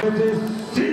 It is